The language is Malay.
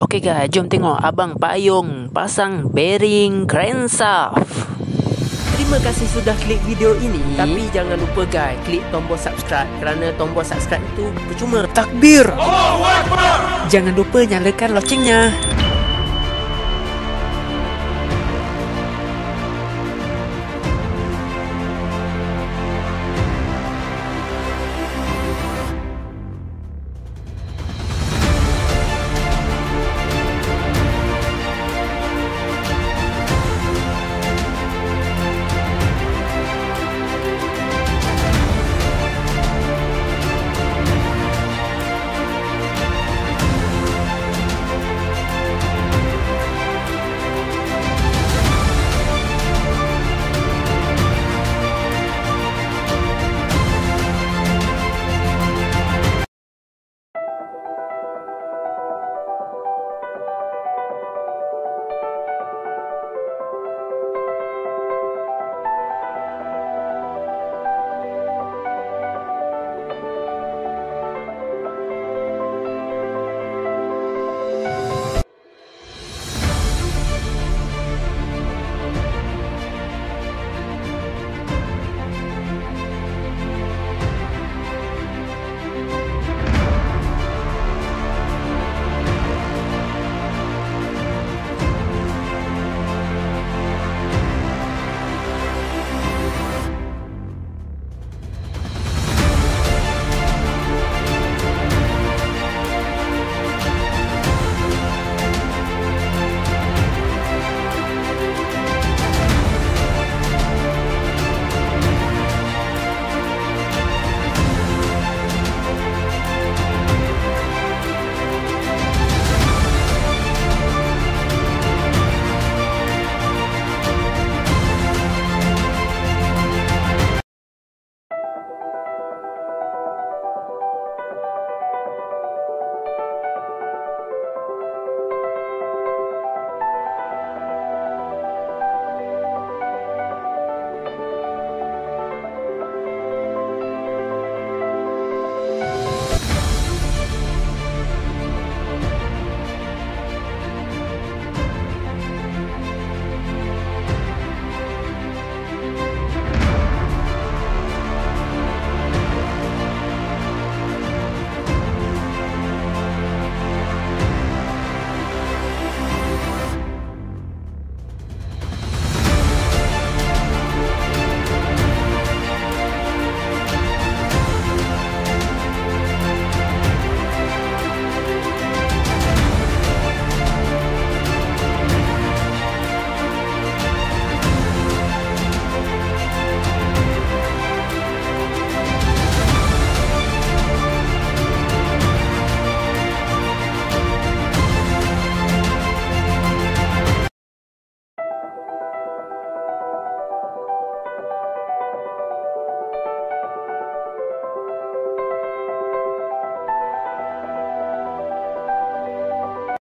Okey guys, jom tengok abang payung pasang bearing crankshaft. Terima kasih sudah klik video ini. Hmm. Tapi jangan lupa guys, klik tombol subscribe kerana tombol subscribe itu percuma. Takbir. Allahu Akbar. Jangan lupa nyalakan loncengnya.